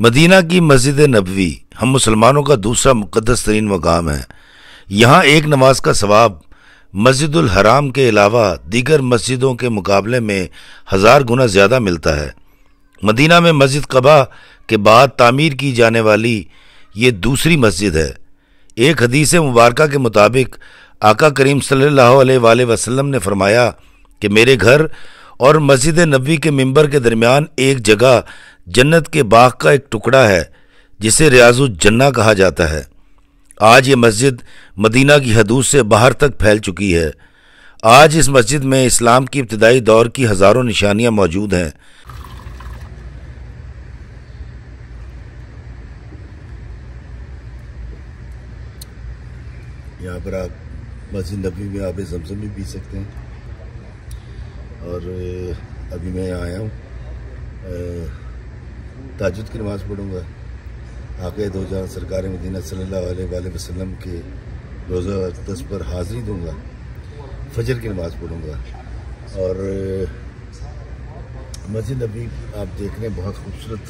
Medina की मस्जिद नबवी, हम मुसलमानों का दूसरा मुक़दस तरीन मकाम है। यहाँ एक नमाज़ का सवाब मस्जिदुल हराम के अलावा दीगर मस्जिदों के मुकाबले में हज़ार गुना ज़्यादा मिलता है। मदीना में मस्जिद कबा के बाद तामीर की जाने वाली ये दूसरी मस्जिद है। एक हदीस मुबारक के मुताबिक आका करीम सल्लल्लाहु अलैहि वसल्लम ने फरमाया कि मेरे घर और मस्जिद नबी के मंबर के दरमियान एक जगह जन्नत के बाग का एक टुकड़ा है, जिसे रियाजुज्जन्ना कहा जाता है। आज ये मस्जिद मदीना की हदूद से बाहर तक फैल चुकी है। आज इस मस्जिद में इस्लाम की इब्तदाई दौर की हज़ारों निशानियाँ मौजूद हैं। यहाँ पर आप मस्जिद नबी में आप जमजम भी पी सकते हैं। और अभी मैं आया हूँ। ताजुद की नमाज़ पढ़ूँगा। आके दो जहाँ सरकार मदीना सल्लल्लाहु अलैहि वसल्लम के रोज़ा दस पर हाज़िरी दूँगा, फजर की नमाज़ पढ़ूँगा। और मस्जिद अभी आप देख रहे हैं बहुत खूबसूरत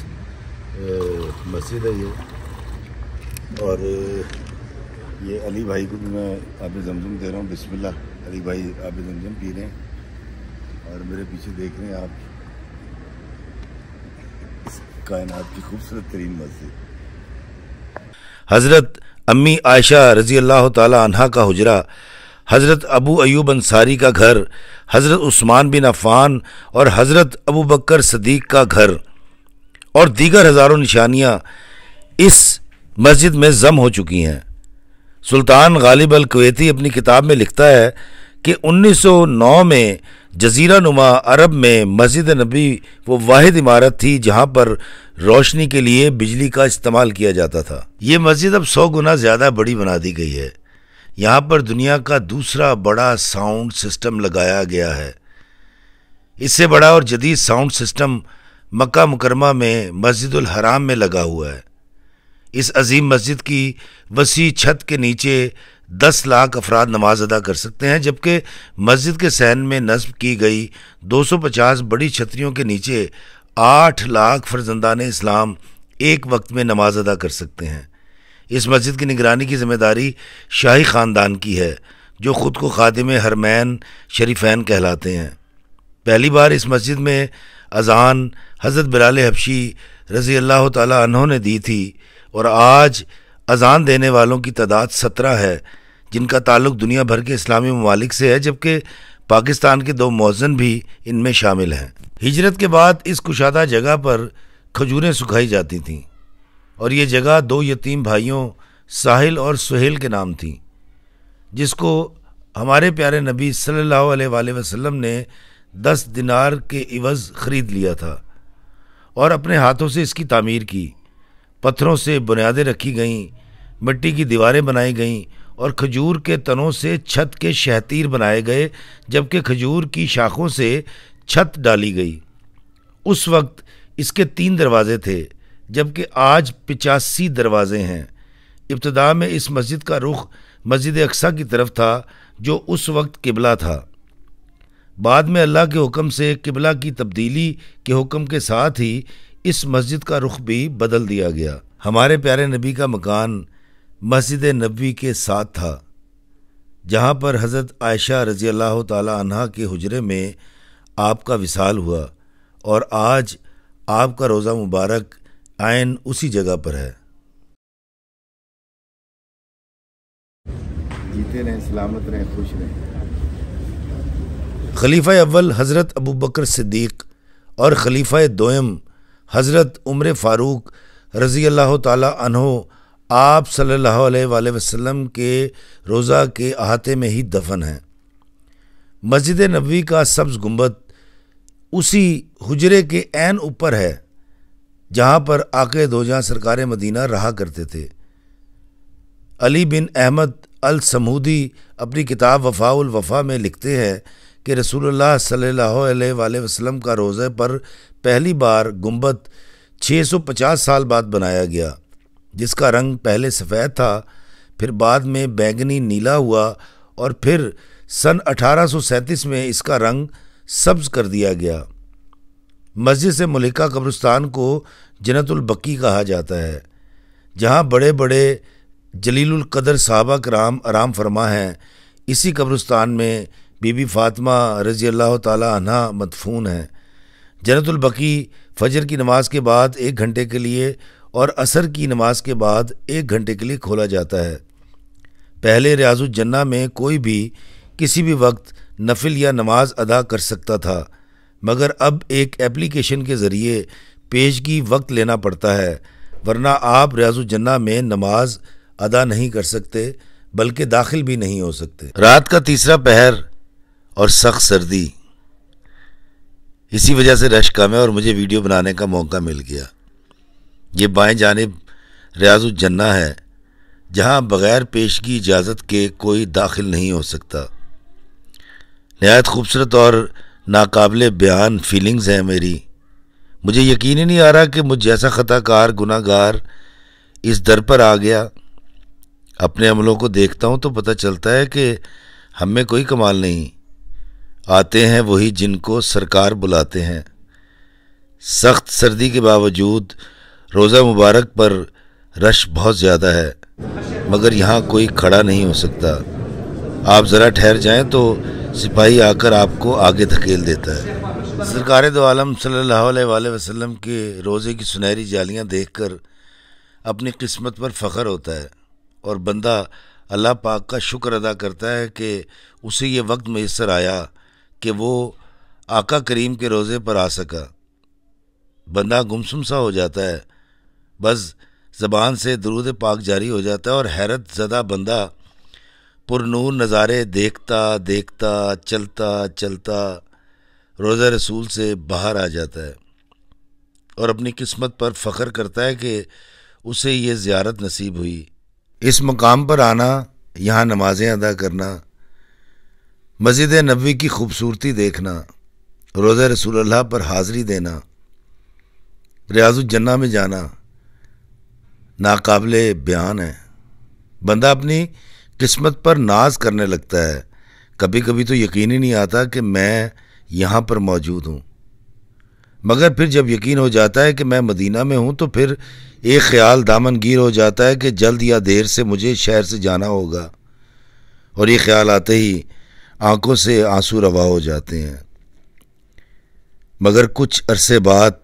मस्जिद है ये। और ये अली भाई को भी मैं आब जमजम दे रहा हूँ। बिस्मिल्लाह, अली भाई आब जमजम पी रहे हैं। और मेरे पीछे देख रहे हैं आप। कायनात की खूबसूरत तरीन मस्जिद। हज़रत अम्मी आयशा रज़ी अल्लाह तहा का हजरा, हज़रत अबू अयूब अंसारी का घर, हज़रत उस्मान बिन अफ़ान और हज़रत अबू बकर सदीक का घर और दीगर हज़ारों निशानियाँ इस मस्जिद में जम हो चुकी हैं। सुल्तान गालिब अल कुवैती अपनी किताब में लिखता है कि 1909 में जजीरा नुमा अरब में मस्जिद नबी वो वाहिद इमारत थी, जहाँ पर रोशनी के लिए बिजली का इस्तेमाल किया जाता था। ये मस्जिद अब सौ गुना ज़्यादा बड़ी बना दी गई है। यहाँ पर दुनिया का दूसरा बड़ा साउंड सिस्टम लगाया गया है। इससे बड़ा और जदीद साउंड सिस्टम मक्का मुकरमा में, मस्जिदुल हराम में लगा हुआ है। इस अजीम मस्जिद की वसी छत के नीचे दस लाख अफराद नमाज़ अदा कर सकते हैं, जबकि मस्जिद के सहन में नस्ब की गई 250 बड़ी छतरियों के नीचे आठ लाख फर्जंदान इस्लाम एक वक्त में नमाज़ अदा कर सकते हैं। इस मस्जिद की निगरानी की ज़िम्मेदारी शाही ख़ानदान की है, जो ख़ुद को खादिम हरमैन शरीफैन कहलाते हैं। पहली बार इस मस्जिद में अजान हज़रत बिलाल हबशी रज़ी अल्लाह तहों ने दी थी, और आज अजान देने वालों की तादाद सत्रह है। जिनका ताल्लुक दुनिया भर के इस्लामी ममालिक से है, जबकि पाकिस्तान के दो मौज़न भी इनमें शामिल हैं। हिजरत के बाद इस कुशादा जगह पर खजूरें सुखाई जाती थीं, और ये जगह दो यतीम भाइयों, साहिल और सुहेल के नाम थी, जिसको हमारे प्यारे नबी सल्लल्लाहु अलैहि वसल्लम ने दस दिनार के इवज़ ख़रीद लिया था, और अपने हाथों से इसकी तामीर की। पत्थरों से बुनियादें रखी गईं, मिट्टी की दीवारें बनाई गईं और खजूर के तनों से छत के शहतीर बनाए गए, जबकि खजूर की शाखों से छत डाली गई। उस वक्त इसके तीन दरवाजे थे, जबकि आज पिचासी दरवाजे हैं। इब्तदा में इस मस्जिद का रुख मस्जिद अक्सा की तरफ़ था, जो उस वक्त किबला था। बाद में अल्लाह के हुक्म से किबला की तब्दीली के हुक्म के साथ ही इस मस्जिद का रुख भी बदल दिया गया। हमारे प्यारे नबी का मकान मस्जिद नबी के साथ था जहाँ पर हज़रत आयशा रज़ी अल्लाह तहा के हजरे में आपका विसाल हुआ और आज आपका रोज़ा मुबारक आयन उसी जगह पर है। जीते रहें सलामत रहें खुश रहें। खलीफा अव्वल हज़रत अबू बकर सिद्दीक और खलीफा दोयम हज़रत उम्र फ़ारूक रज़ी अल्लाह तहो आप सल्लल्लाहु अलैहि वसल्लम के रोज़ा के अहाते में ही दफन हैं। मस्जिद नबी का सब्ज़ गुंबद उसी हुजरे के एन ऊपर है, जहाँ पर आके दो जहाँ सरकार मदीना रहा करते थे। अली बिन अहमद अल समूदी अपनी किताब वफ़ाउल वफ़ा में लिखते हैं कि रसूलुल्लाह सल्लल्लाहु अलैहि वसल्लम का रोज़े पर पहली बार गुंबद 650 साल बाद बनाया गया। जिसका रंग पहले सफ़ेद था, फिर बाद में बैंगनी नीला हुआ और फिर सन अठारह सौ सैंतीस में इसका रंग सब्ज कर दिया गया। मस्जिद से मलिका कब्रस्तान को जन्नतुलबकी कहा जाता है, जहाँ बड़े बड़े जलीलुल कदर साहबा कराम आराम फरमा हैं। इसी कब्रस्तान में बीबी फ़ातिमा रज़ी अल्लाह तहा मदफून हैं। जन्नतुलबकी फ़जर की नमाज़ के बाद एक घंटे के लिए और असर की नमाज़ के बाद एक घंटे के लिए खोला जाता है। पहले रियाजुलजन्ना में कोई भी किसी भी वक्त नफिल या नमाज़ अदा कर सकता था, मगर अब एक एप्लीकेशन के ज़रिए पेशगी वक्त लेना पड़ता है, वरना आप रियाजुलजन्ना में नमाज़ अदा नहीं कर सकते, बल्कि दाखिल भी नहीं हो सकते। रात का तीसरा पहर और सख्त सर्दी। इसी वजह से रश कम है और मुझे वीडियो बनाने का मौका मिल गया। ये बाएँ जानब रियाजुलजन्ना है, जहाँ बग़ैर पेशगी इजाज़त के कोई दाखिल नहीं हो सकता। नहायत खूबसूरत और नाकबिल बयान फीलिंग्स हैं मेरी। मुझे यकीन ही नहीं आ रहा कि मुझ जैसा ख़ताकार गुनागार इस दर पर आ गया। अपने अमलों को देखता हूँ तो पता चलता है कि हम में कोई कमाल नहीं। आते हैं वही जिनको सरकार बुलाते हैं। सख्त सर्दी के बावजूद रोज़ा मुबारक पर रश बहुत ज़्यादा है, मगर यहाँ कोई खड़ा नहीं हो सकता। आप ज़रा ठहर जाएँ तो सिपाही आकर आपको आगे धकेल देता है। सरकार दो आलम सल्लल्लाहु अलैहि के रोज़े की सुनहरी जालियाँ देखकर अपनी किस्मत पर फ़ख्र होता है, और बंदा अल्लाह पाक का शुक्र अदा करता है कि उसे ये वक्त मैसर आया कि वो आका करीम के रोज़े पर आ सका। बंदा गुमसुम सा हो जाता है बस ज़बान से दरूद पाक जारी हो जाता है और हैरत ज़दा बंदा पुरनूर नज़ारे देखता देखता, चलता चलता रोज़ा रसूल से बाहर आ जाता है और अपनी किस्मत पर फ़ख्र करता है कि उसे ये ज़्यारत नसीब हुई। इस मकाम पर आना, यहाँ नमाज़ें अदा करना, मस्जिद नबी की खूबसूरती देखना, रोज़ा रसूल अल्लाह पर हाज़री देना रियाजुलजन्ना में जाना नाकबिल बयान है। बंदा अपनी किस्मत पर नाज करने लगता है। कभी कभी तो यकीन ही नहीं आता कि मैं यहाँ पर मौजूद हूँ। मगर फिर जब यकीन हो जाता है कि मैं मदीना में हूँ तो फिर एक ख्याल दामनगीर हो जाता है कि जल्द या देर से मुझे शहर से जाना होगा। और ये ख्याल आते ही आँखों से आँसू रवा हो जाते हैं। मगर कुछ अरसे बाद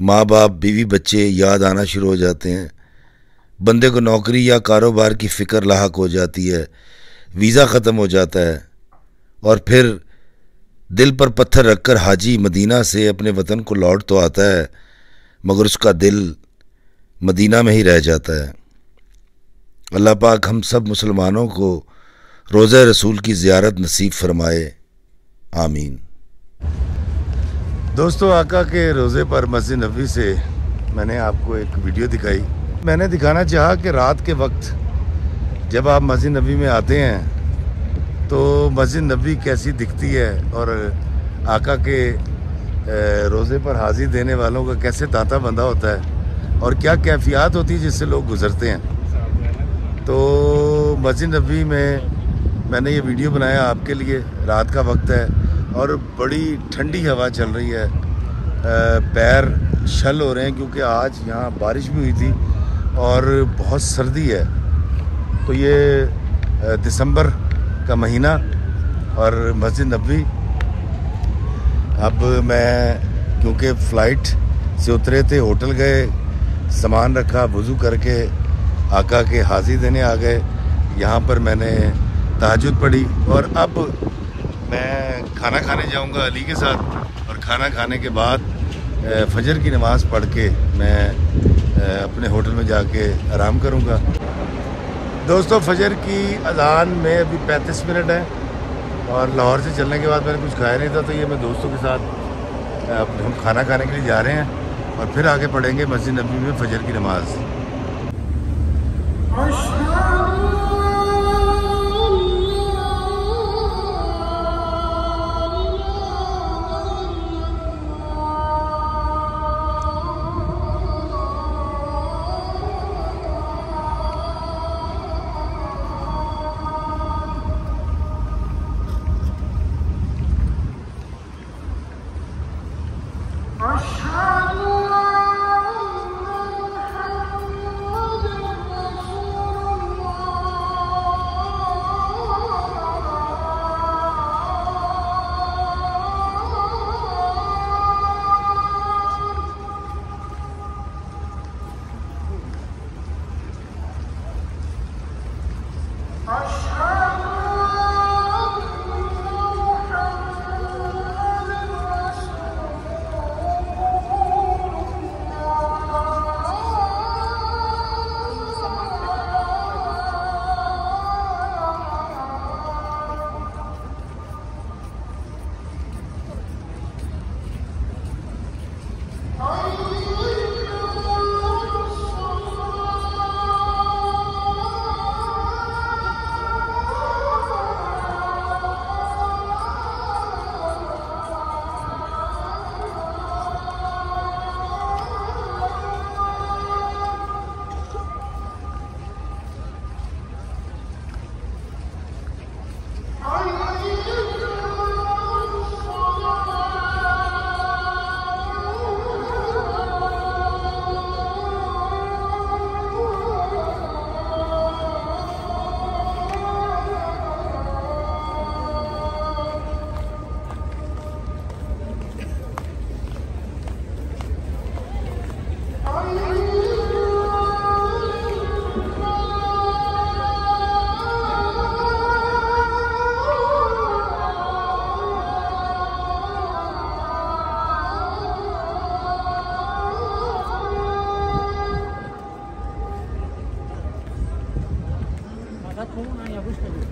माँ बाप बीवी बच्चे याद आना शुरू हो जाते हैं। बंदे को नौकरी या कारोबार की फ़िक्र लाक हो जाती है, वीज़ा ख़त्म हो जाता है, और फिर दिल पर पत्थर रखकर हाजी मदीना से अपने वतन को लौट तो आता है, मगर उसका दिल मदीना में ही रह जाता है। अल्लाह पाक हम सब मुसलमानों को रोज़ रसूल की ज़्यारत नसीब फरमाए। आमीन। दोस्तों, आका के रोज़े पर मस्जिद नबी से मैंने आपको एक वीडियो दिखाई। मैंने दिखाना चाहा कि रात के वक्त जब आप मस्जिद नबी में आते हैं तो मस्जिद नबी कैसी दिखती है और आका के रोज़े पर हाजिर देने वालों का कैसे तांता बंदा होता है और क्या कैफियत होती है जिससे लोग गुज़रते हैं। तो मस्जिद नबी में मैंने ये वीडियो बनाया आपके लिए, रात का वक्त है और बड़ी ठंडी हवा चल रही है। पैर शल हो रहे हैं क्योंकि आज यहाँ बारिश भी हुई थी। और बहुत सर्दी है। तो ये दिसंबर का महीना और मस्जिद नबी अब मैं, क्योंकि फ़्लाइट से उतरे थे, होटल गए, सामान रखा, वज़ू करके, आका के हाज़ी देने आ गए। यहाँ पर मैंने तहजद पढ़ी और अब मैं खाना खाने जाऊँगा अली के साथ और खाना खाने के बाद फजर की नमाज़ पढ़ के मैं अपने होटल में जाके आराम करूँगा। दोस्तों, फजर की अजान में अभी 35 मिनट है और लाहौर से चलने के बाद मैंने कुछ खाया नहीं था तो ये मैं दोस्तों के साथ हम खाना खाने के लिए जा रहे हैं और फिर आगे पढ़ेंगे मस्जिद नबी में फजर की नमाज़। Tá com um, né? Em alguns períodos.